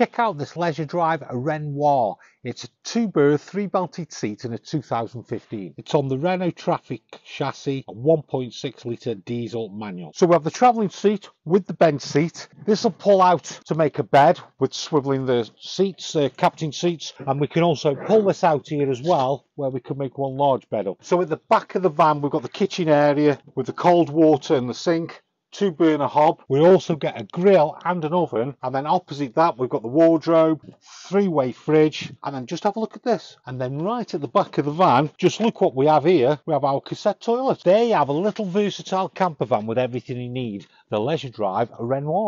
check out this Leisuredrive Renoir. It's a two berth, three belted seat in a 2015. It's on the Renault Trafic chassis, a 1.6 litre diesel manual. So we have the travelling seat with the bench seat. This will pull out to make a bed with swiveling the seats, uh, captain seats, and we can also pull this out here as well where we can make one large bed up. So at the back of the van we've got the kitchen area with the cold water and the sink two burner hob. We also get a grill and an oven. And then opposite that, we've got the wardrobe, three way fridge. And then just have a look at this. And then right at the back of the van, just look what we have here. We have our cassette toilet. They have a little versatile camper van with everything you need. The Leisuredrive Renoir.